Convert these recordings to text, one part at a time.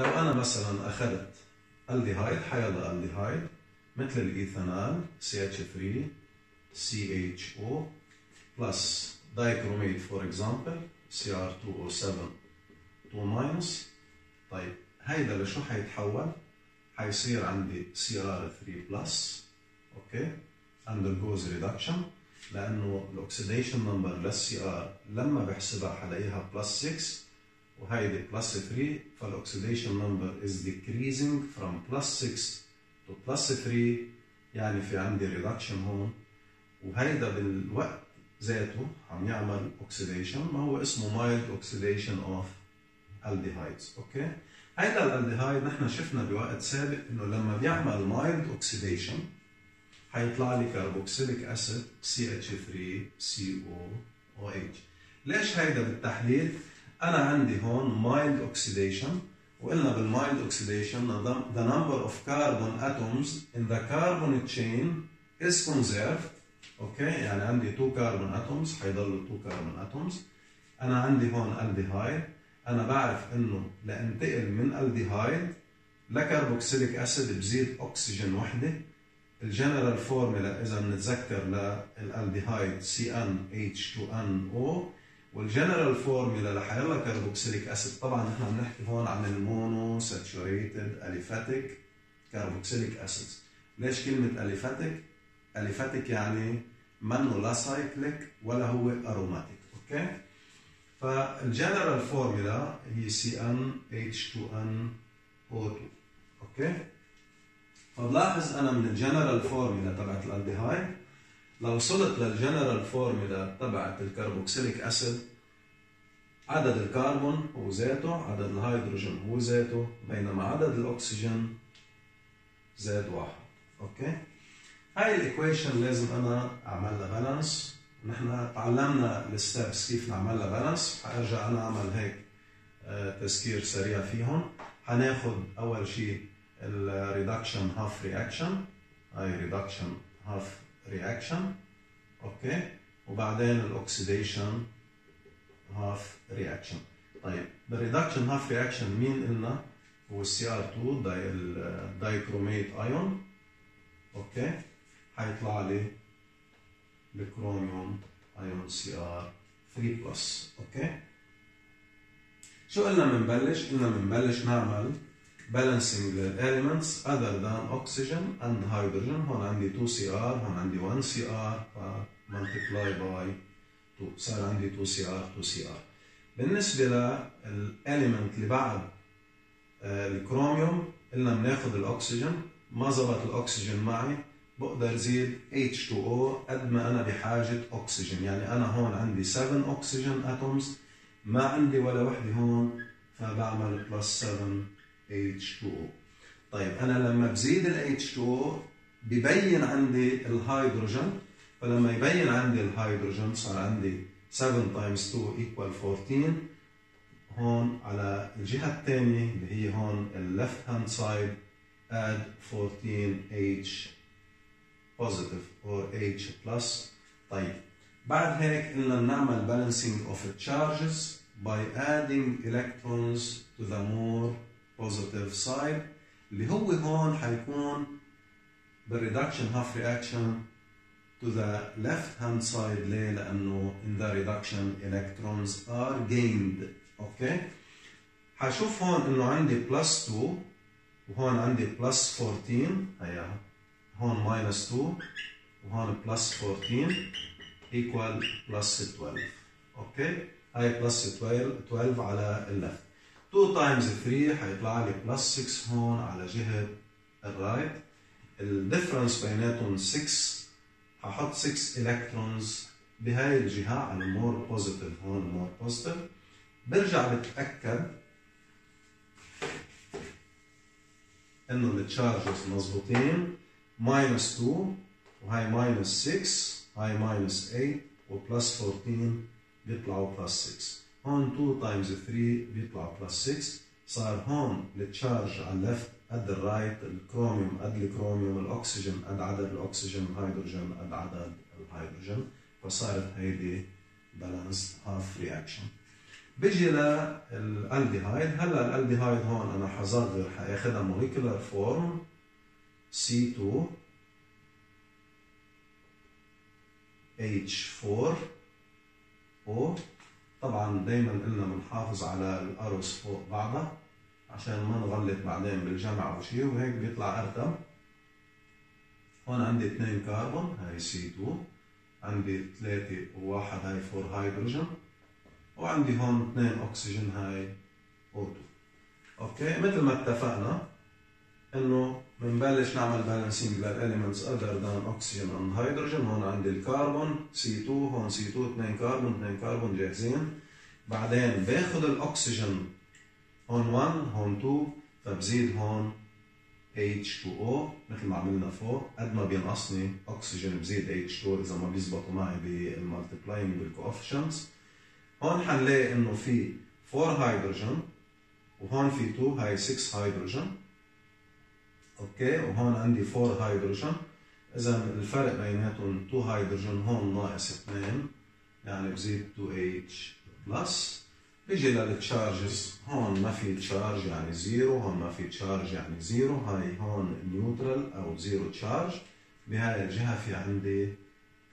لو أنا مثلا أخذت الديهايد حيلا الديهايد مثل ال ethanal CH3 CHO plus dichromate for example Cr2O7 2 minus طيب هيدا لشو حيتحول؟ حيصير عندي Cr3 plus okay undergoes reduction لأنه ال oxidation number لل Cr لما بحسبها حلاقيها plus 6 وهيدي plus 3 فال oxidation number is decreasing from plus 6 to plus 3 يعني في عندي reduction هون. وهيدا بالوقت ذاته عم يعمل oxidation ما هو اسمه mild oxidation of aldehydes okay هيدا الالديهايد نحن شفنا بوقت سابق إنه لما بيعمل mild oxidation حيطلع لي carboxylic acid CH3COOH ليش هيدا بالتحديد؟ أنا عندي هون mild oxidation وقلنا بال mild oxidation the number of carbon atoms in the carbon chain is conserved. okay يعني عندي 2 carbon atoms حيضلوا 2 carbon atoms أنا عندي هون الديهايد أنا بعرف إنه لأنتقل من aldehyde ل carboxylic acid بزيد اكسجين وحدة. ال general formula إذا بنتذكر لل aldehyde CnH2nO وال general formula لحيلا carboxylic acid. طبعا نحن بنحكي هون عن ال mono saturated aliphatic carboxylic acids ليش كلمة aliphatic aliphatic يعني منه لا cyclic ولا هو aromatic okay؟ فال general formula هي CnH2nO2 okay؟ فبلاحظ أنا من ال general formula تبعت الألديهايد لو وصلت لل general formula تبعت ال carboxylic acid عدد الكربون هو ذاته عدد الهيدروجين هو ذاته بينما عدد الأكسجين زاد واحد. okay؟ هاي ال equation لازم أنا أعمل لها balance نحن تعلمنا ال steps كيف نعمل لها balance حارجع أنا أعمل هيك تذكير سريع فيهم. حناخذ أول شيء ال reduction half reaction هاي reduction half reaction okay وبعدين ال oxidation half reaction طيب بال reduction half reaction مين قلنا؟ هو ال Cr 2 ال dichromate ion okay حيطلع لي الكروميوم ion Cr 3 plus okay شو قلنا بنبلش؟ قلنا بنبلش نعمل balancing the elements other than oxygen and hydrogen. هون عندي 2 CR هون عندي 1 CR ف multiply by 2 صار عندي 2 CR 2 CR بالنسبة لل element اللي بعد الكروميوم قلنا بناخذ الأكسجين. ما زبط الأكسجين معي بقدر زيد H2O قد ما أنا بحاجة أكسجين. يعني أنا هون عندي 7 أكسجين atoms ما عندي ولا وحدة هون فبعمل plus 7 H2O طيب أنا لما بزيد ال H2O ببين عندي الهيدروجين فلما يبين عندي الهيدروجين صار عندي 7 times 2 equal 14 هون على الجهة الثانية اللي هي هون ال left hand side add 14H positive or H plus. طيب بعد هيك قلنا نعمل balancing of charges by adding electrons to the more positive side. اللي هو هون حيكون بالريدكشن هاف رياكشن to the left hand side. ليه؟ لأنه in the reduction electrons are gained. okay حشوف هون إنه عندي plus 2 وهون عندي plus 14 هيا. هون minus 2 وهون plus 14 equal plus 12 okay هاي plus 12 12 على ال left. 2 times 3 حيطلع لي plus 6 هون على جهة ال right ال difference بيناتهم 6 ححط 6 electrons بهاي الجهة على ال more positive هون more positive برجع بتأكد إنه ال charges مضبوطين minus 2 وهي minus 6 هاي minus 8 و plus 14 بيطلعوا plus 6 هون 2 times 3 بيطلع plus 6 صار هون التشارج على الليفت قد الرايت الكروميوم قد الكروميوم الاكسجين قد عدد الاكسجين الهيدروجين قد عدد الهيدروجين فصارت هيدي balanced half reaction بيجي للالديهايد هلا الالديهايد هون أنا حصغر حياخذها molecular form C2 H4 O طبعا دائما قلنا بنحافظ على الأسهم فوق بعضها عشان ما نغلط بعدين بالجمع أو شيء وهيك بيطلع ارتب هون عندي اثنين كربون هاي C 2 عندي ثلاثة وواحد هاي four هيدروجين وعندي هون اثنين اكسجين هاي O2 okay مثل ما اتفقنا إنه بنبلش نعمل balancing لل elements other than oxygen and hydrogen هون عندي الكربون C 2 هون C 2 اثنين كربون اثنين كربون جاهزين. بعدين باخذ الاكسجين هون 1 هون 2 فبزيد هون H2O مثل ما عملنا فوق قد ما بينقصني اكسجين بزيد H2 إذا ما بيزبطوا معي بال multiplying بال coefficients هون حنلاقي إنه في 4 هيدروجين وهون في 2 هاي 6 هيدروجين okay؟ وهون عندي 4 هيدروجين إذا الفرق بيناتهم 2 هيدروجين هون ناقص 2 يعني بزيد 2H plus بيجي لل charges هون ما في charge يعني زيرو هون ما في charge يعني زيرو هاي هون neutral أو zero charge بهاي الجهة في عندي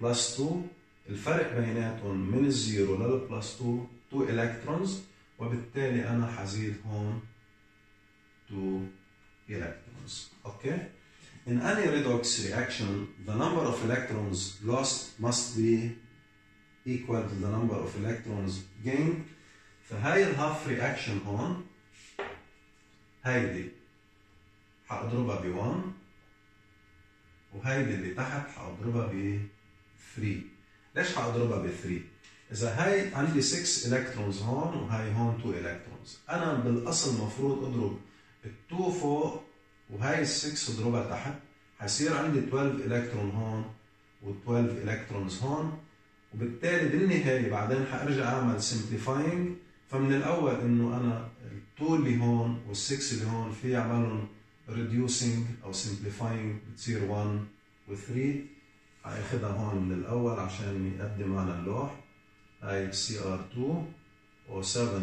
plus 2 الفرق بيناتهم من ال zero لل plus 2 2 electrons وبالتالي أنا حزيد هون 2 electrons okay? In any redox reaction the number of electrons lost must be equal to the number of electrons gained. فهاي ال half reaction هون هيدي. حأضربها ب 1 وهيدي اللي تحت حأضربها ب 3 ليش حأضربها ب 3 إذا هاي عندي 6 electrons هون وهاي هون 2 electrons أنا بالأصل المفروض أضرب ال2 فوق وهاي ال 6 اضربها تحت حيصير عندي 12 الكترون هون و12 electrons هون. وبالتالي بالنهاية بعدين حأرجع أعمل simplifying فمن الأول إنه أنا ال two اللي هون وال6 اللي هون في اعملهم reducing أو simplifying بتصير 1 و3 حاخذها هون من الأول عشان يقدم معنا اللوح. هاي CR 2 O 7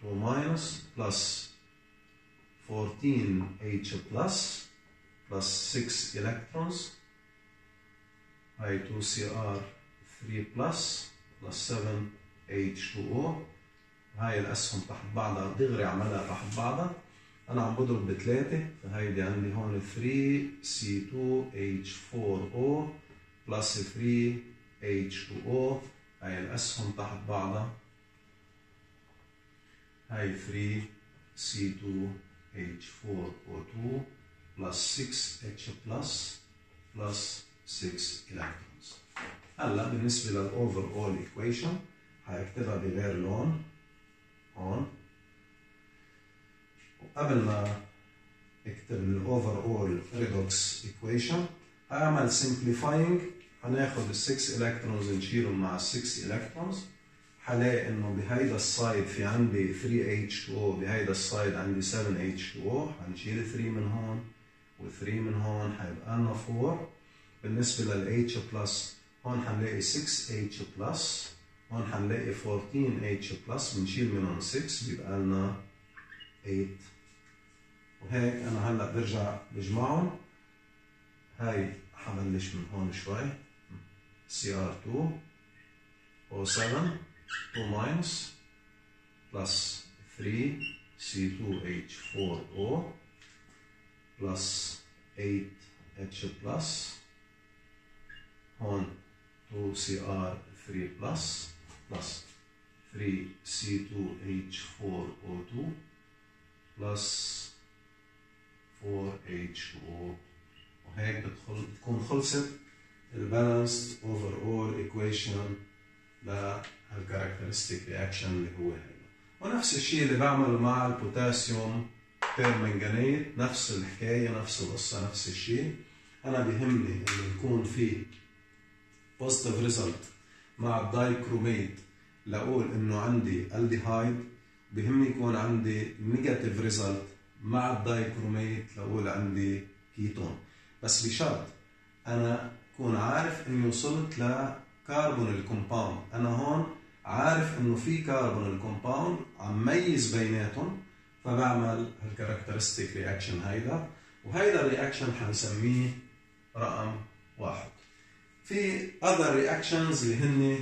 2 minus plus 14 H plus plus 6 electrons. هاي 2 CR 3 plus plus 7 H2O هاي الأسهم تحت بعضها دغري عملها تحت بعضها. أنا عم بضرب بثلاثة فهيدي عندي هون 3 C2H4O plus 3 H2O هاي الأسهم تحت بعضها. هاي 3 C2H4O2 plus 6H plus plus 6 electrons. هلا بالنسبة لل overall equation حاكتبها بغير لون هون وقبل ما اكتب ال overall redox equation هعمل simplifying هناخد ال 6 electrons نشيلهم مع ال 6 electrons حلاقي إنه بهيدا ال side في عندي 3H2O بهيدا ال side عندي 7H2O حنشيل 3 من هون و3 من هون حيبقى لنا 4 بالنسبة لل H plus هون حنلاقي 6H plus هون حنلاقي 14 H بلس بنشيل منهم 6 بيبقى لنا 8 وهيك أنا هلأ برجع بجمعهم. هاي حبلش من هون شوي. CR2 O7 2 minus plus 3 C2H4O plus 8H plus هون 2CR3 plus plus 3C2H4O2 plus 4H2O وهيك بتخل بتكون خلصت ال balanced overall equation لهال characteristic reaction اللي هو هيدا ونفس الشيء اللي بعمله مع ال potassium permanganate نفس الحكاية نفس القصة نفس الشيء. أنا بيهمني إنه يكون في positive result مع ال dichromate. لأقول إنه عندي ألديهايد بهمني يكون عندي negative result مع ال dichromate. لأقول عندي كيتون بس بشرط أنا كون عارف إني وصلت ل carbonyl compound أنا هون عارف إنه في carbonyl compound عم ميز بيناتهم. فبعمل ال characteristic reaction هيدا. وهيدا ال reaction حنسميه رقم واحد. في other reactions اللي هن